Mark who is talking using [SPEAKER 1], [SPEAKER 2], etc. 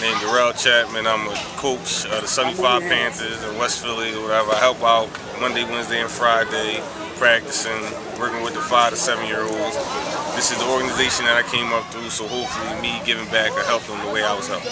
[SPEAKER 1] named Darrell Chapman. I'm a coach of the 75 Panthers in West Philly or whatever. I help out Monday, Wednesday, and Friday practicing, working with the five to seven year olds. This is the organization that I came up through, so hopefully me giving back will help them the way I was helped.